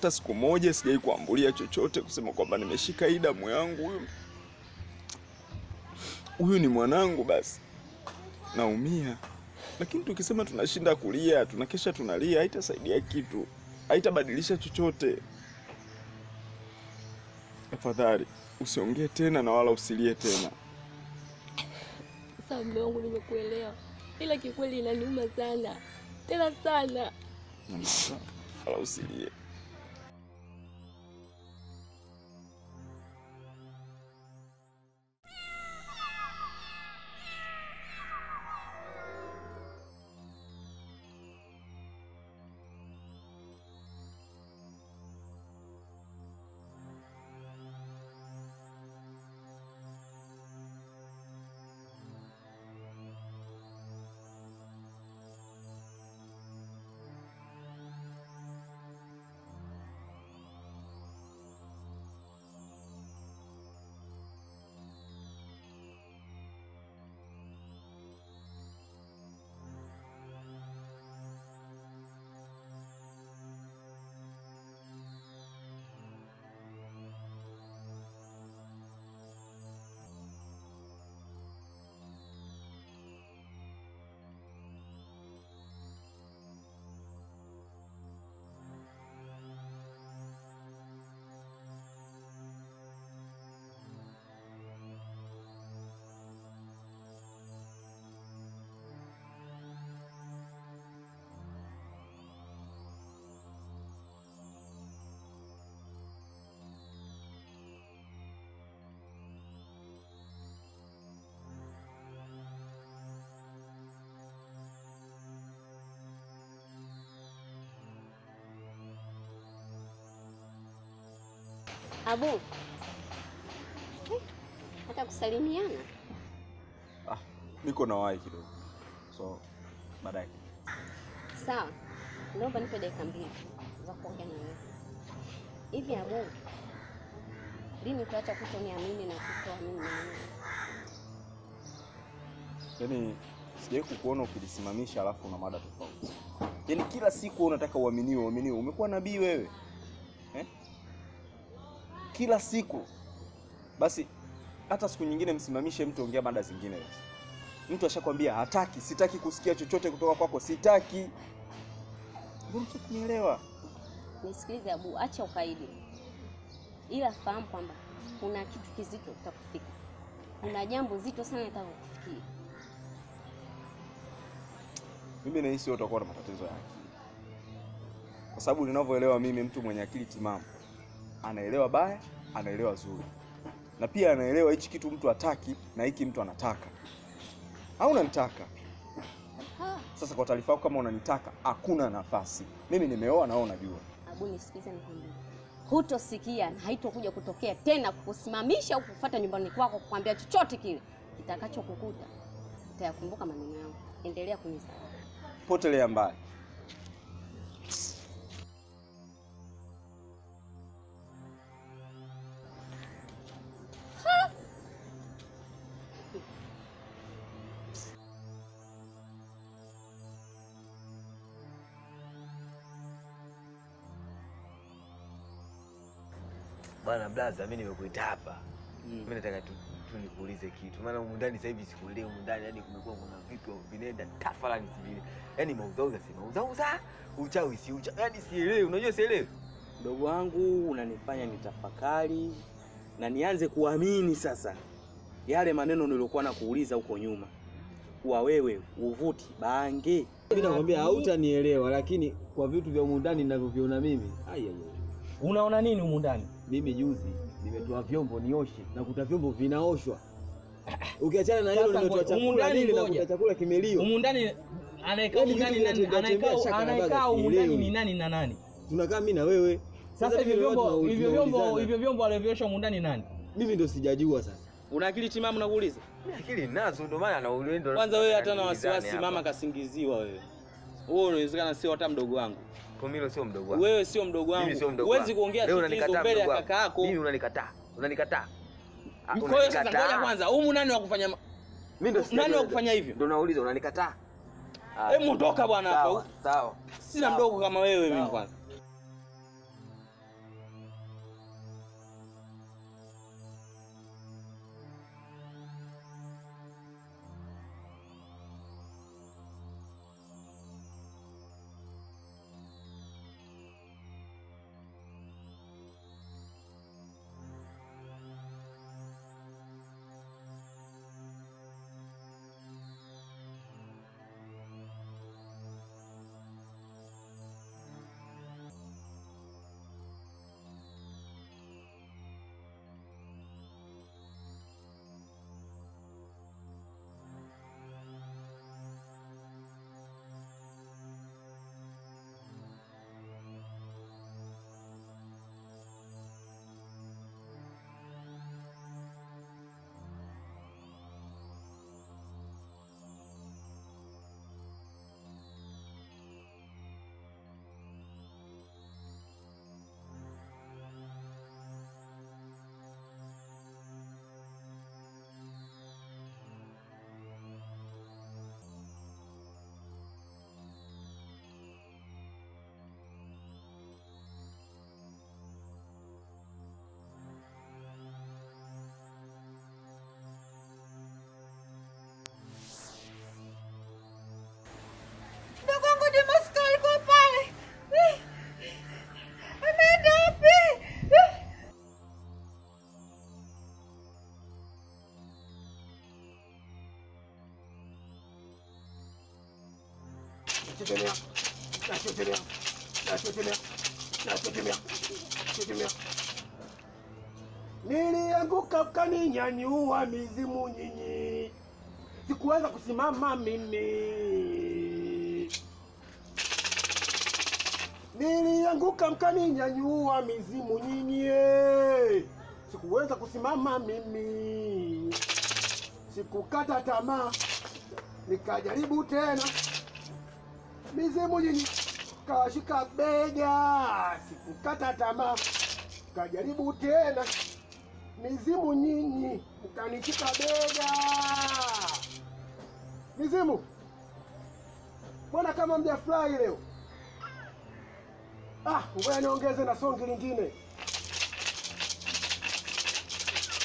hata siku moja sijai kuambulia chochote kusema kwamba nimeshika hii damu yangu, huyu huyu ni mwanangu, basi naumia. Lakini tukisema tunashinda kulia, tunakesha tunalia, haitasaidia kitu, haitabadilisha chochote. Tafadhali usiongee tena na wala usilie tena. Sawa mume wangu, nimekuelewa, ila kikweli inaniuma sana tena sana. Wala usilie. Abu, eh, hata kusalimiana Ah, niko na wahi kidogo, so baadaye. sawa. Naomba nipe dakika mbili za kuongea na wewe. Hivi Abu, lini utaacha kutoniamini na kutoamini mimi? Yaani sijawahi kukuona ukilisimamisha alafu una mada tofauti. Yaani kila siku unataka uaminiwe, uaminiwe. Umekuwa nabii wewe eh? Kila siku basi, hata siku nyingine msimamishe mtu, ongea mada zingine. Mtu ashakwambia hataki, sitaki kusikia chochote kutoka kwako, sitaki. Kunielewa? Nisikilize Abu, acha ukaidi, ila fahamu kwamba kuna kitu kizito kitakufika, kuna jambo zito sana litakufikia. Mimi nahisi wewe utakuwa na matatizo ya akili, kwa sababu ninavyoelewa mimi, mtu mwenye akili timamu anaelewa baya, anaelewa zuri, na pia anaelewa hichi kitu mtu hataki na hiki mtu anataka. Au unanitaka? Sasa kwa taarifa yako, kama unanitaka, hakuna nafasi. Mimi nimeoa na wewe unajua. Abu, nisikize nikwambie, hutosikia na haitokuja kutokea tena kukusimamisha au kufuata nyumbani kwako kukwambia chochote kile kitakachokukuta. Utayakumbuka maneno yangu, endelea kunisahau. Potelea mbali. Bwana blaza, mimi nimekuita hapa. Mimi nataka tu, tu nikuulize kitu. Maana humu ndani sasa hivi sikuelewi humu ndani yani kumekuwa kuna vitu vinaenda tafalani sivile. Yaani mauzauza si mauzauza, uchawi si uchawi. Yaani sielewi, unajua sielewi. Mdogo wangu unanifanya nitafakari na nianze kuamini sasa yale maneno niliokuwa na kuuliza huko nyuma, kuwa wewe uvuti bange. Mimi nakwambia hautanielewa, lakini kwa vitu vya humu ndani ninavyoviona mimi, ai, ai. Unaona nini humu ndani? mimi juzi nimetoa vyombo nioshe, nakuta vyombo vinaoshwa. Ukiachana na hilo, nimetoa chakula ndani nili, nakuta chakula kimeliwa. Humu ndani anayekaa Yaani humu ndani ni nani na nani? Tunakaa mimi na wewe. Sasa hivyo vyombo hivyo vyombo hivyo vyombo alivyoosha humu ndani nani? mimi ndo sijajua sasa. Una akili timamu nakuuliza? Mimi akili nazo ndio maana na ulendo. Kwanza wewe hata na wasiwasi mama kasingiziwa wewe. Wewe unawezekana sio hata mdogo wangu. Mimi sio mdogo wangu. Wewe sio mdogo Mimi wangu. sio mdogo Huwezi kuongea tatizo mbele ya kaka yako. Mimi unanikataa. Unanikataa. Ah, Kwa hiyo sasa ngoja kwanza, humu nani wa kufanya Mimi ndo nani wa kufanya hivyo? Ndio nauliza unanikataa. Ah, Hebu toka bwana hapo. sawa. Sina mdogo kama wewe mimi kwanza. Natetemea, natetemea, natetemea, natetemea, natetemea. Nilianguka ukaninyanyua mizimu nyinyi, sikuweza kusimama mimi. Nilianguka mkaninyanyua mizimu nyinyi, sikuweza kusimama mimi. Sikukata tamaa, nikajaribu tena. Mizimu nyinyi kawashika bega, sikukata tamaa, kajaribu tena. Mizimu nyinyi mkanishika bega. Mizimu, mbona kama mjafurahi leo? Ah, ngoja niongeze na songi lingine.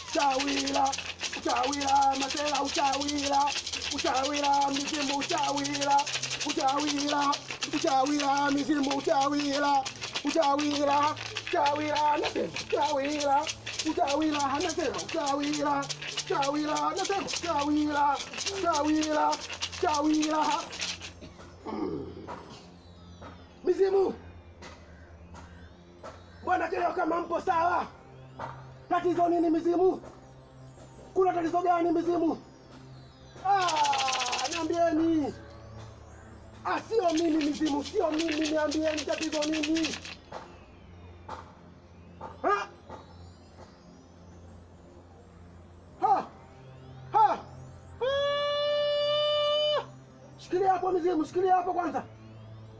Uchawila, uchawila, masela uchawila, uchawila, mizimu uchawila, uchawila, uchawila, mizimu uchawila, uchawila, uchawila, nasema uchawila, uchawila, nasema uchawila, uchawila, nasema uchawila, uchawila. Mm. Mizimu, mbona kileo kama mpo sawa? Tatizo nini mizimu? Kuna tatizo gani mizimu? Ah, niambieni. Ah, sio mimi mizimu, sio mimi, niambieni tatizo nini? Ha? Ha? Ha? Shikilia hapo mizimu, shikilia hapo kwanza.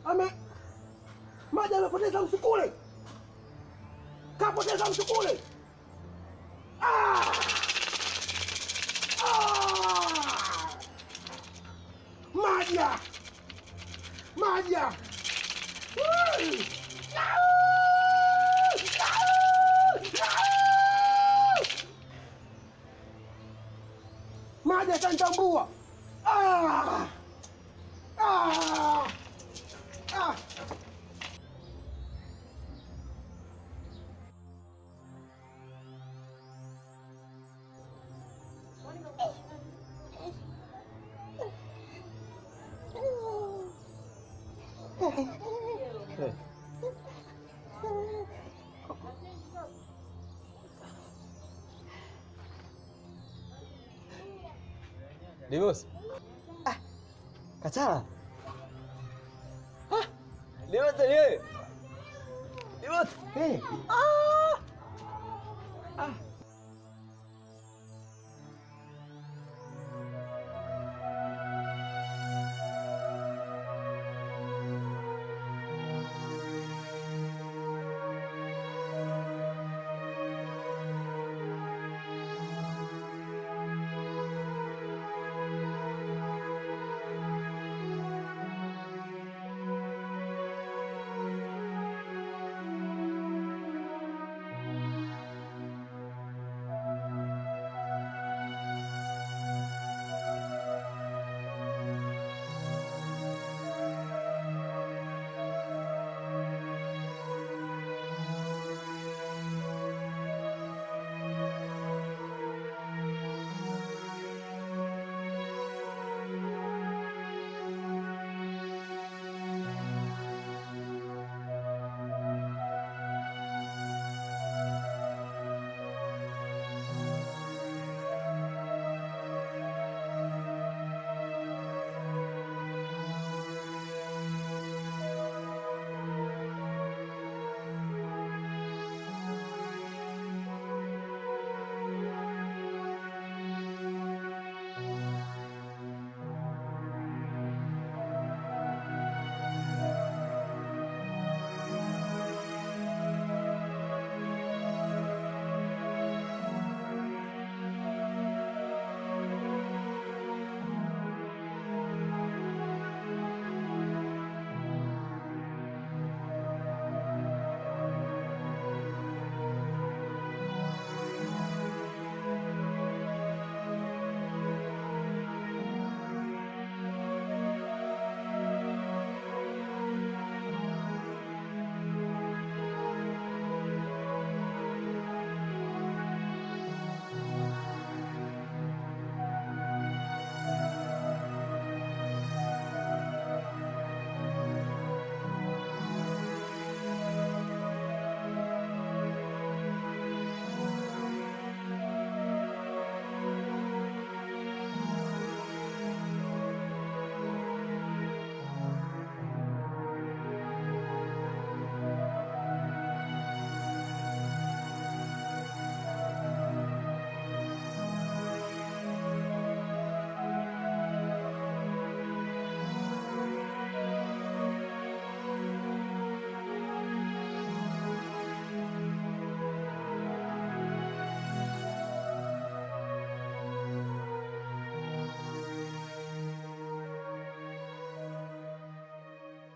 Ame maji amepoteza msukule, kapoteza msukule. Ah! Ah! Maja! 妈呀！呜！呀！呀！呀！妈呀，干掉我！啊！啊！Ya bos. Ah, kacau lah. Hah? Lewat tak dia? bos. Hei. Eh. Ah. Ah.